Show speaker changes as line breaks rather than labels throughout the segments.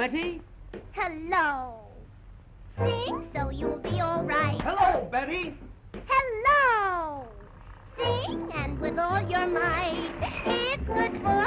Betty?
Hello. Sing so you'll be all right.
Hello, Betty.
Hello. Sing and with all your might. It's good for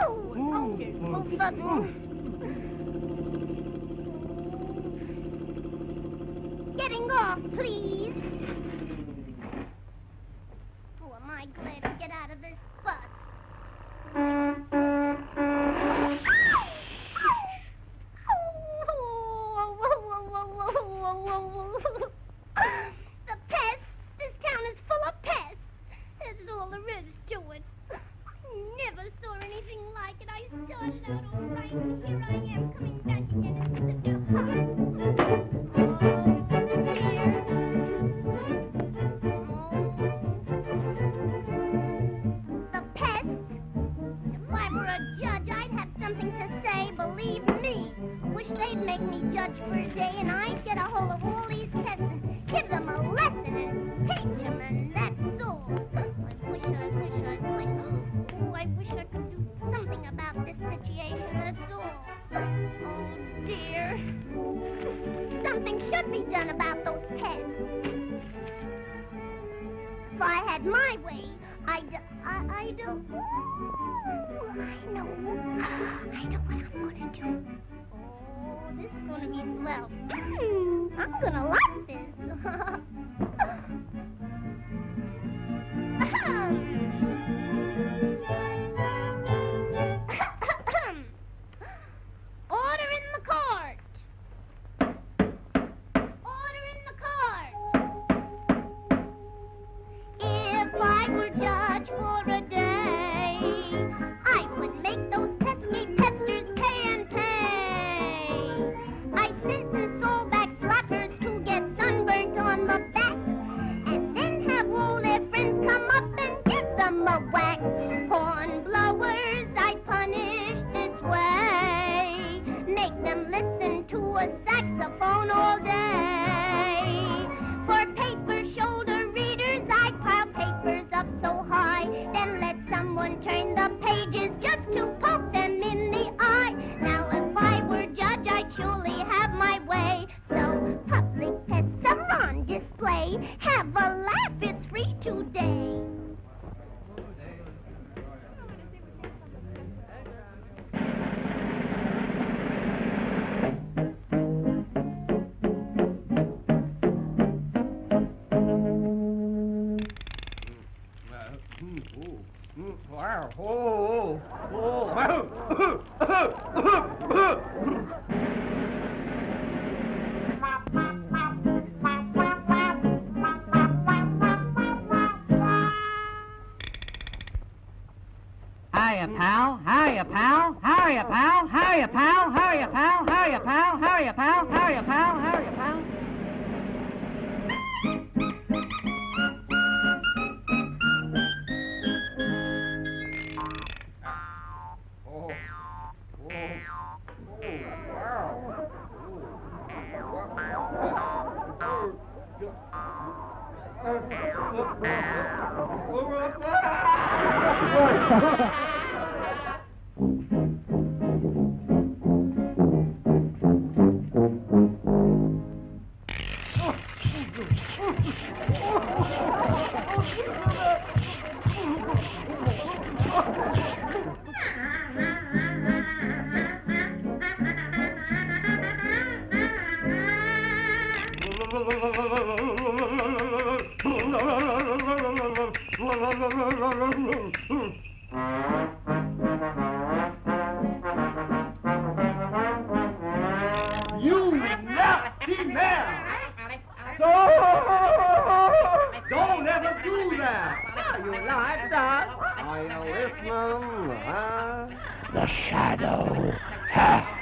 Oh, oh, oh, but... Getting off, please. should be done about those pets. If I had my way, I'd... I, I don't... Ooh, I know. I know what I'm going to do. Oh, this is going to be swell. Mm, I'm going to like this. a saxophone pal? How are you, pal? How are you,
pal? How are
you, pal? How are you, pal? How are you, pal? Oh. Oh. Oh, wow. Oh, wow. Don't ever
do that. You like that? Are you listening, huh?
The shadow. Ha!